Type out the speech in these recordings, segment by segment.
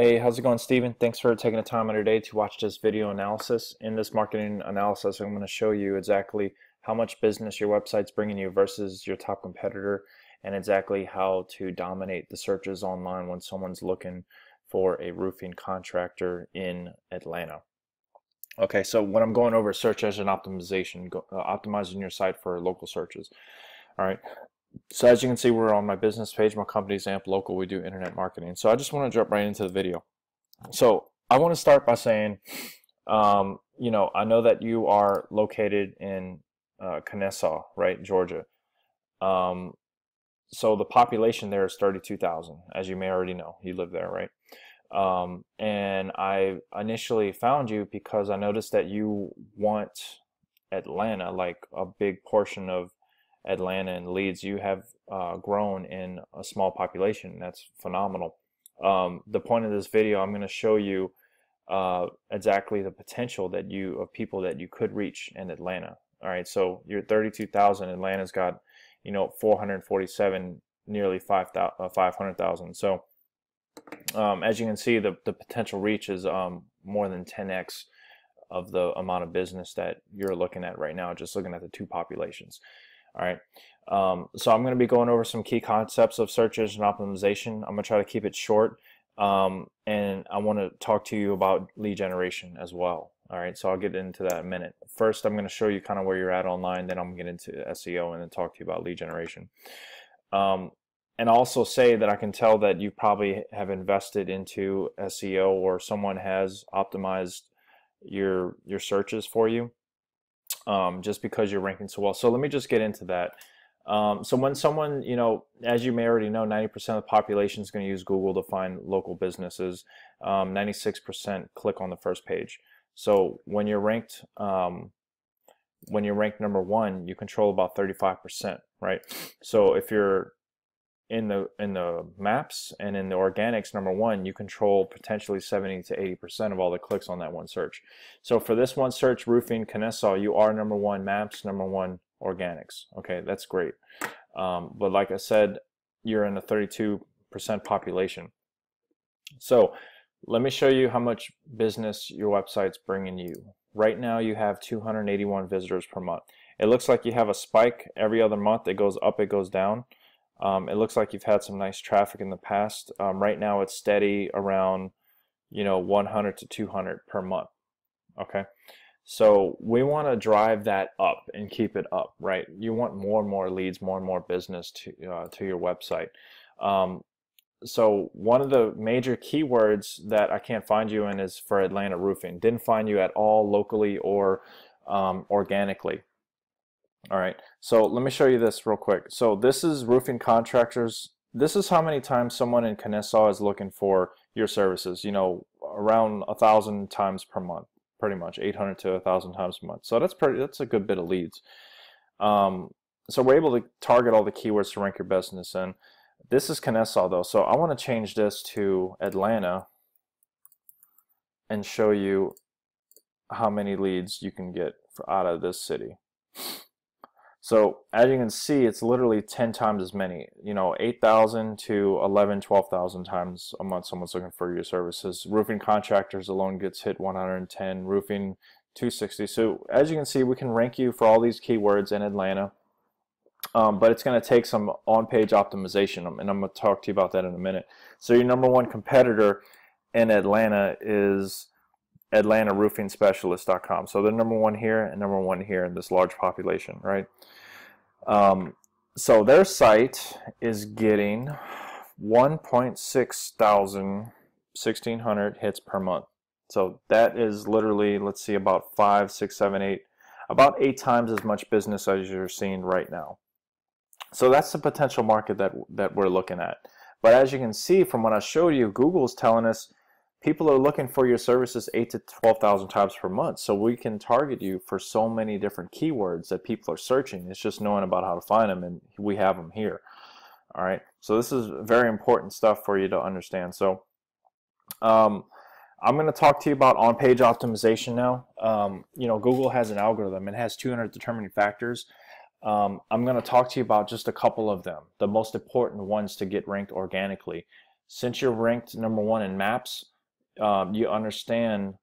Hey, how's it going, Steven? Thanks for taking the time out of your day to watch this video analysis. In this marketing analysis, I'm going to show you exactly how much business your website's bringing you versus your top competitor and exactly how to dominate the searches online when someone's looking for a roofing contractor in Atlanta. Okay, so when I'm going over search engine optimization, go, uh, optimizing your site for local searches. All right, so as you can see, we're on my business page. My company's Amped Local. We do internet marketing. So I just want to jump right into the video. So I want to start by saying, um, you know, I know that you are located in uh, Kennesaw, right, Georgia. Um, so the population there is 32,000, as you may already know. You live there, right? Um, and I initially found you because I noticed that you want Atlanta, like a big portion of Atlanta and leads, you have uh, grown in a small population. That's phenomenal. Um, the point of this video, I'm going to show you uh, exactly the potential that you of people that you could reach in Atlanta. All right, so you're 32,000. Atlanta's got, you know, 447, nearly 500,000. Uh, so um, as you can see, the, the potential reach is um, more than 10x of the amount of business that you're looking at right now, just looking at the two populations. All right. Um, so I'm going to be going over some key concepts of search engine optimization. I'm going to try to keep it short. Um, and I want to talk to you about lead generation as well. All right, so I'll get into that in a minute. First, I'm going to show you kind of where you're at online. Then I'm going to get into SEO and then talk to you about lead generation. Um, and also say that I can tell that you probably have invested into SEO or someone has optimized your your searches for you um, just because you're ranking so well. So let me just get into that. Um, so when someone, you know, as you may already know, 90% of the population is going to use Google to find local businesses. 96% um, click on the first page. So when you're ranked, um, when you're ranked number one, you control about 35%, right? So if you're in the in the maps and in the organics number one you control potentially 70 to 80 percent of all the clicks on that one search. So for this one search roofing Kennesaw you are number one maps number one organics. Okay that's great. Um, but like I said you're in a 32 percent population. So let me show you how much business your website's bringing you. Right now you have 281 visitors per month. It looks like you have a spike every other month. It goes up it goes down um, it looks like you've had some nice traffic in the past. Um, right now it's steady around, you know, 100 to 200 per month. Okay. So we want to drive that up and keep it up, right? You want more and more leads, more and more business to, uh, to your website. Um, so one of the major keywords that I can't find you in is for Atlanta roofing. Didn't find you at all locally or um, organically. All right, so let me show you this real quick. So this is roofing contractors. This is how many times someone in Kennesaw is looking for your services. You know, around a thousand times per month, pretty much 800 to a thousand times a month. So that's pretty. That's a good bit of leads. Um, so we're able to target all the keywords to rank your business in. This is Kennesaw though, so I want to change this to Atlanta and show you how many leads you can get for, out of this city. So as you can see, it's literally 10 times as many, you know, 8,000 to 11, 12,000 times a month someone's looking for your services. Roofing contractors alone gets hit 110, roofing 260. So as you can see, we can rank you for all these keywords in Atlanta, um, but it's going to take some on-page optimization, and I'm going to talk to you about that in a minute. So your number one competitor in Atlanta is AtlantaRoofingSpecialist.com. So they're number one here and number one here in this large population, right? Um, so their site is getting 1.6 thousand, 1600 hits per month. So that is literally, let's see, about five, six, seven, eight, about eight times as much business as you're seeing right now. So that's the potential market that that we're looking at. But as you can see from what I showed you, Google's telling us people are looking for your services eight to 12,000 times per month. So we can target you for so many different keywords that people are searching. It's just knowing about how to find them and we have them here. All right. So this is very important stuff for you to understand. So um, I'm going to talk to you about on-page optimization now. Um, you know, Google has an algorithm. It has 200 determining factors. Um, I'm going to talk to you about just a couple of them, the most important ones to get ranked organically. since you're ranked number one in maps, um, you understand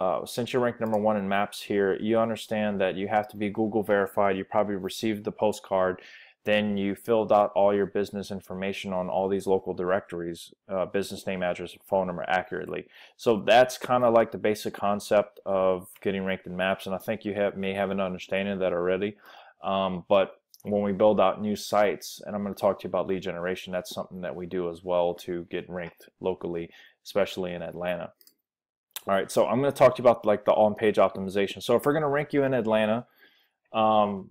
uh, since you're ranked number one in maps here, you understand that you have to be Google verified. You probably received the postcard. Then you filled out all your business information on all these local directories, uh, business name, address, and phone number accurately. So that's kind of like the basic concept of getting ranked in maps. And I think you have may have an understanding of that already. Um, but when we build out new sites, and I'm going to talk to you about lead generation, that's something that we do as well to get ranked locally, especially in Atlanta. All right, so I'm going to talk to you about like the on-page optimization. So if we're going to rank you in Atlanta, um,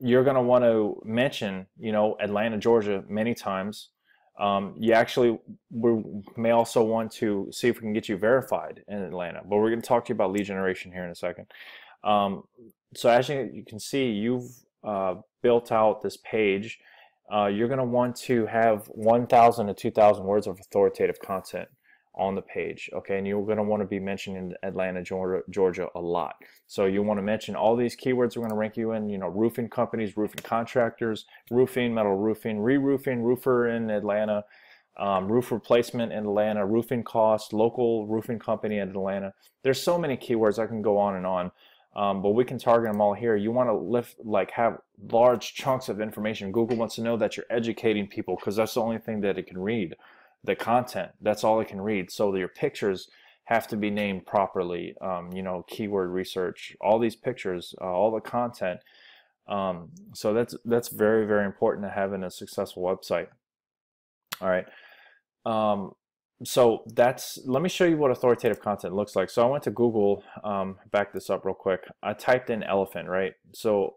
you're going to want to mention, you know, Atlanta, Georgia many times. Um, you actually we may also want to see if we can get you verified in Atlanta, but we're going to talk to you about lead generation here in a second. Um, so as you, you, can see, you've uh, built out this page. Uh, you're going to want to have 1,000 to 2,000 words of authoritative content on the page okay? And you're going to want to be mentioning Atlanta Georgia, Georgia a lot. So you want to mention all these keywords we're going to rank you in you know roofing companies roofing contractors roofing metal roofing re-roofing roofer in Atlanta um, roof replacement in Atlanta roofing cost local roofing company in Atlanta. There's so many keywords I can go on and on um, but we can target them all here. You want to lift like have large chunks of information. Google wants to know that you're educating people because that's the only thing that it can read the content. That's all it can read. So your pictures have to be named properly. Um, you know, keyword research, all these pictures, uh, all the content. Um, so that's that's very very important to having a successful website. All right. Um, so that's let me show you what authoritative content looks like. So I went to Google. Um, back this up real quick. I typed in elephant, right? So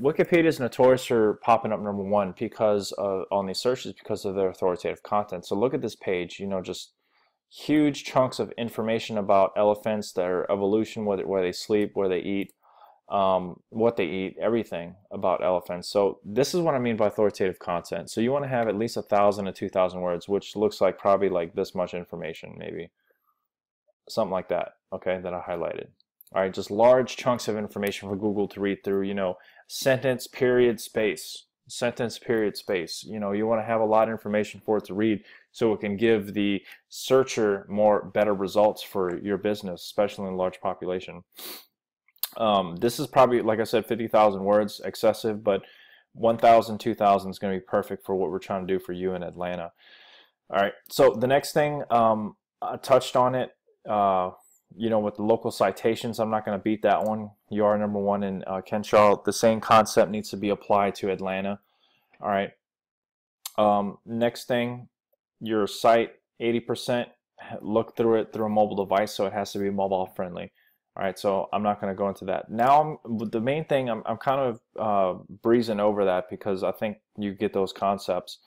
Wikipedia is notorious for popping up number one because of, on these searches because of their authoritative content. So look at this page, you know, just huge chunks of information about elephants, their evolution, where they, where they sleep, where they eat, um, what they eat, everything about elephants. So this is what I mean by authoritative content. So you want to have at least a thousand to two thousand words, which looks like probably like this much information, maybe something like that. Okay, that I highlighted. All right, just large chunks of information for Google to read through. You know, sentence, period, space. Sentence, period, space. You know, you want to have a lot of information for it to read so it can give the searcher more better results for your business, especially in a large population. Um, this is probably, like I said, 50,000 words, excessive, but 1,000, 2,000 is going to be perfect for what we're trying to do for you in Atlanta. All right, so the next thing, um, I touched on it. Uh, you know, with the local citations, I'm not going to beat that one. You are number one in uh, Kennesaw. The same concept needs to be applied to Atlanta. All right. Um, next thing, your site, 80%, look through it through a mobile device, so it has to be mobile friendly. All right, so I'm not going to go into that. Now, I'm, the main thing, I'm, I'm kind of uh, breezing over that because I think you get those concepts.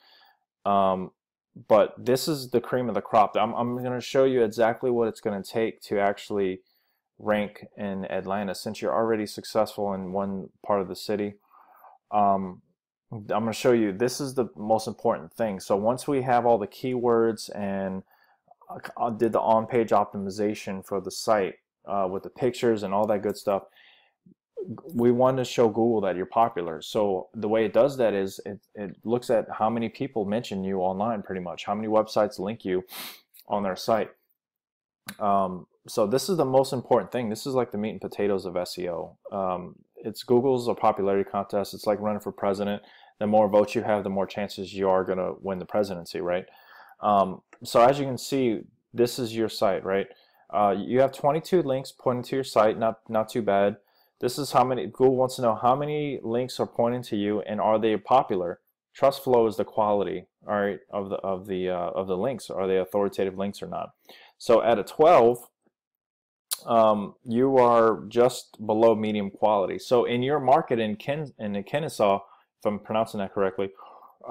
Um, but this is the cream of the crop. I'm, I'm going to show you exactly what it's going to take to actually rank in Atlanta since you're already successful in one part of the city. Um, I'm going to show you this is the most important thing. So once we have all the keywords and I did the on-page optimization for the site uh, with the pictures and all that good stuff, we want to show Google that you're popular. So the way it does that is it, it looks at how many people mention you online pretty much, how many websites link you on their site. Um, so this is the most important thing. This is like the meat and potatoes of SEO. Um, it's Google's a popularity contest. It's like running for president. The more votes you have, the more chances you are going to win the presidency, right? Um, so as you can see, this is your site, right? Uh, you have 22 links pointing to your site, not not too bad. This is how many, Google wants to know how many links are pointing to you and are they popular? Trust flow is the quality, all right, of the of the uh, of the links. Are they authoritative links or not? So at a 12, um, you are just below medium quality. So in your market in Ken in Kennesaw, if I'm pronouncing that correctly,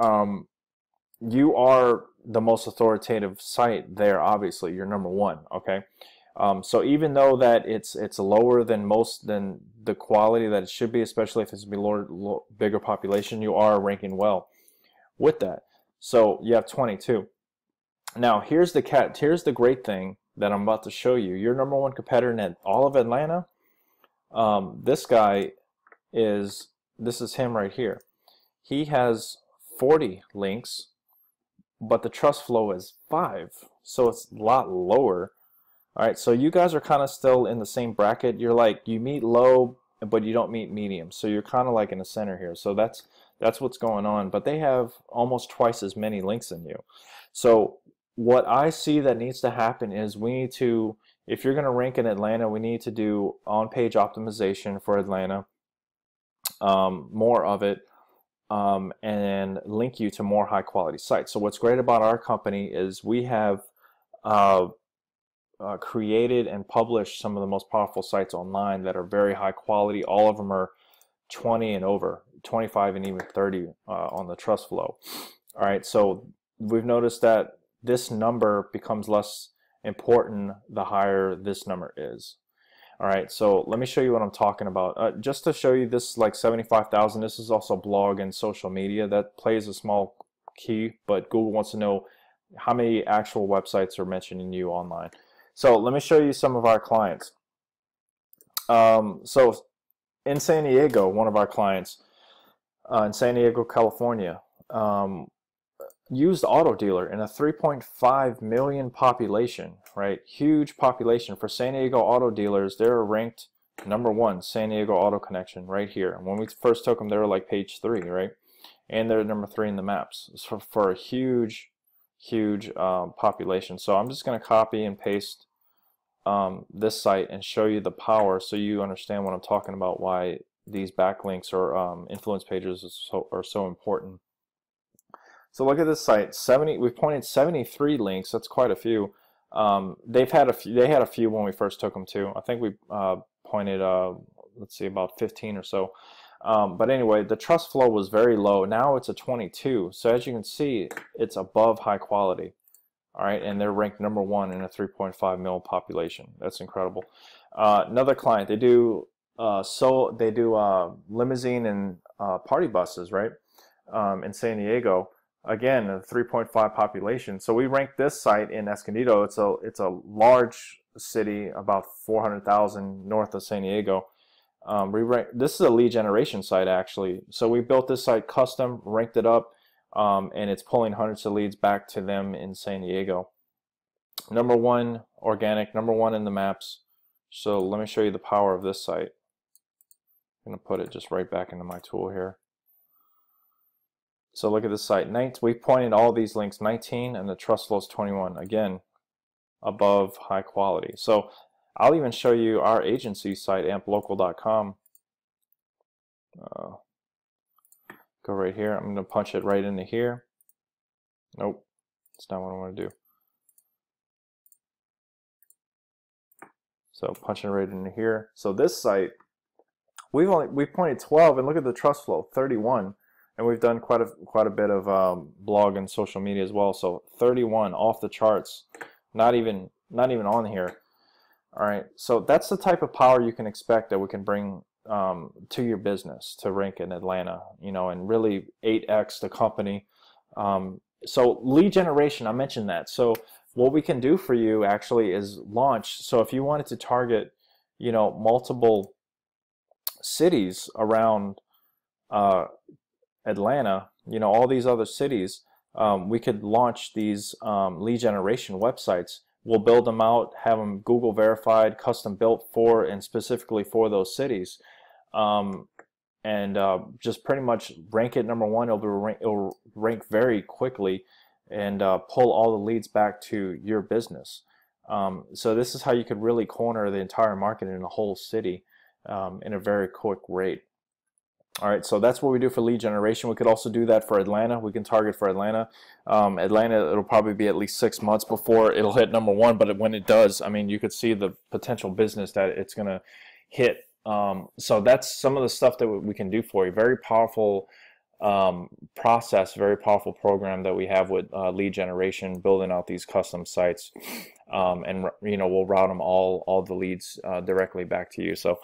um, you are the most authoritative site there. Obviously, you're number one. Okay, um, so even though that it's it's lower than most than the quality that it should be, especially if it's a lower, bigger population, you are ranking well with that. So you have 22. Now here's the cat. Here's the great thing that I'm about to show you. Your number one competitor in all of Atlanta. Um, this guy is this is him right here. He has 40 links but the trust flow is five, so it's a lot lower. All right, so you guys are kind of still in the same bracket. You're like you meet low, but you don't meet medium, so you're kind of like in the center here. So that's that's what's going on. But they have almost twice as many links in you. So what I see that needs to happen is we need to, if you're going to rank in Atlanta, we need to do on-page optimization for Atlanta, um, more of it, um, and link you to more high-quality sites. So what's great about our company is we have uh, uh, created and published some of the most powerful sites online that are very high quality. All of them are 20 and over, 25 and even 30 uh, on the trust flow. All right, so we've noticed that this number becomes less important the higher this number is. All right, so let me show you what I'm talking about. Uh, just to show you this like 75,000, this is also blog and social media. That plays a small key, but Google wants to know how many actual websites are mentioning you online. So let me show you some of our clients. Um, so in San Diego, one of our clients uh, in San Diego, California, um, used auto dealer in a 3.5 million population, right? Huge population for San Diego auto dealers. They're ranked number one, San Diego Auto Connection, right here. When we first took them, they were like page three, right? And they're number three in the maps for, for a huge, huge um, population. So I'm just going to copy and paste um, this site and show you the power so you understand what I'm talking about, why these backlinks or um, influence pages are so, are so important. So look at this site. 70. We've pointed 73 links. That's quite a few. Um, they've had a few. They had a few when we first took them too. I think we uh, pointed. Uh, let's see, about 15 or so. Um, but anyway, the trust flow was very low. Now it's a 22. So as you can see, it's above high quality. All right, and they're ranked number one in a 3.5 mil population. That's incredible. Uh, another client, they do uh, so they do uh, limousine and uh, party buses, right? Um, in San Diego again a 3.5 population so we rank this site in Escondido it's a it's a large city about 400,000 north of San Diego um, we rank, this is a lead generation site actually so we built this site custom ranked it up um, and it's pulling hundreds of leads back to them in San Diego number one organic number one in the maps so let me show you the power of this site I'm going to put it just right back into my tool here so look at this site. 19, we pointed all these links 19 and the trust flow is 21. Again, above high quality. So I'll even show you our agency site, ampedlocal.com. Uh, go right here. I'm going to punch it right into here. Nope, that's not what I want to do. So punching right into here. So this site, we've only we pointed 12, and look at the trust flow, 31 and we've done quite a quite a bit of um, blog and social media as well. So 31 off the charts, not even not even on here. All right, so that's the type of power you can expect that we can bring um, to your business to rank in Atlanta, you know, and really 8x the company. Um, so lead generation, I mentioned that. So what we can do for you actually is launch. So if you wanted to target, you know, multiple cities around uh, Atlanta, you know, all these other cities, um, we could launch these um, lead generation websites. We'll build them out, have them Google verified, custom built for and specifically for those cities. Um, and uh, just pretty much rank it number one. It'll, be rank, it'll rank very quickly and uh, pull all the leads back to your business. Um, so this is how you could really corner the entire market in a whole city um, in a very quick rate. All right, so that's what we do for lead generation. We could also do that for Atlanta. We can target for Atlanta. Um, Atlanta, it'll probably be at least six months before it'll hit number one, but when it does, I mean, you could see the potential business that it's going to hit. Um, so that's some of the stuff that we can do for you. Very powerful um, process, very powerful program that we have with uh, lead generation, building out these custom sites, um, and you know we'll route them all all the leads uh, directly back to you. So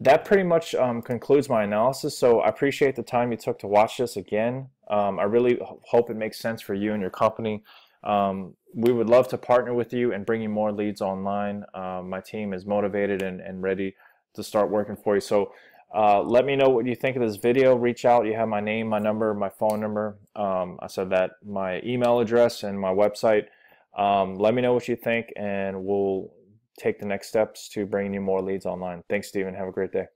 that pretty much um, concludes my analysis. So I appreciate the time you took to watch this again. Um, I really hope it makes sense for you and your company. Um, we would love to partner with you and bring you more leads online. Um, my team is motivated and, and ready to start working for you. So uh, let me know what you think of this video. Reach out. You have my name, my number, my phone number. Um, I said that my email address and my website. Um, let me know what you think and we'll take the next steps to bringing you more leads online. Thanks, Stephen. Have a great day.